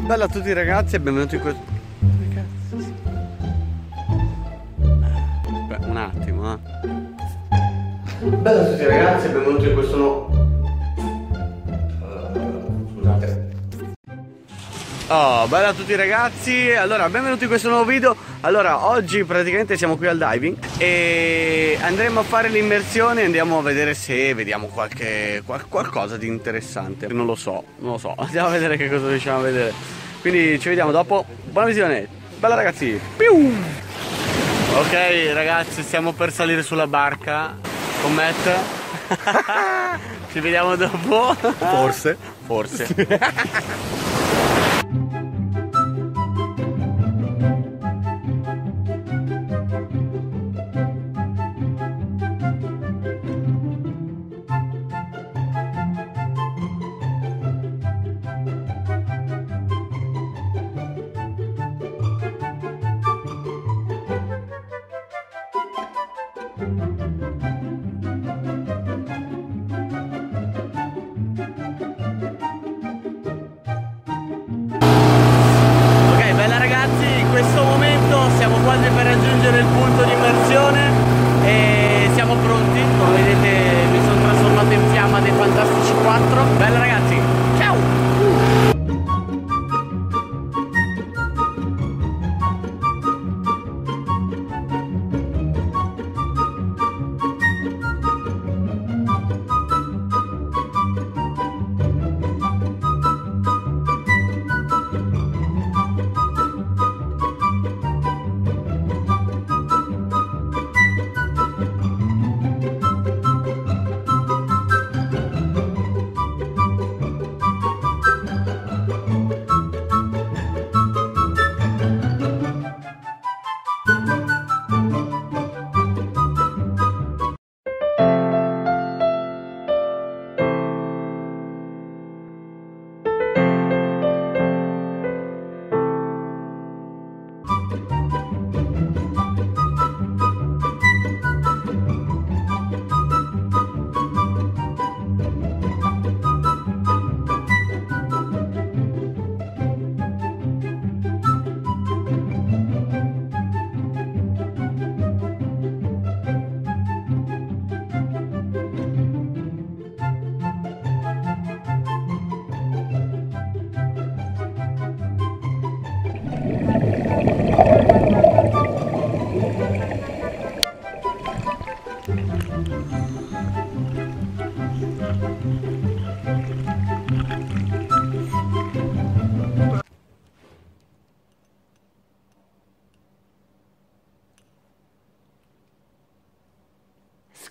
Bella a tutti ragazzi e benvenuti in questo... Beh, un attimo, eh. Bella a tutti ragazzi e benvenuti in questo nuovo... Uh, scusate. Oh, bella a tutti ragazzi, allora benvenuti in questo nuovo video. Allora, oggi praticamente siamo qui al diving E andremo a fare l'immersione Andiamo a vedere se vediamo qualche, qual, qualcosa di interessante. Non lo so, non lo so. Andiamo a vedere che cosa riusciamo a vedere Quindi ci vediamo dopo. Buona visione, bella ragazzi. Piu! Ok ragazzi, stiamo per salire sulla barca. Con Matt. Ci vediamo dopo. Forse. Forse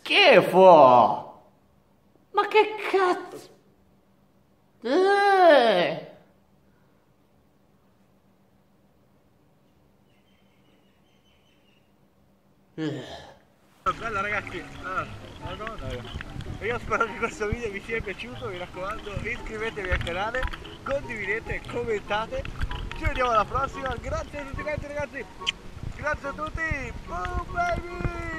Schifo! Ma che cazzo? Eh. Bella ragazzi, ah, madonna. Io spero che questo video vi sia piaciuto, mi raccomando iscrivetevi al canale, condividete, commentate, ci vediamo alla prossima, grazie a tutti quanti ragazzi, grazie a tutti, boom baby!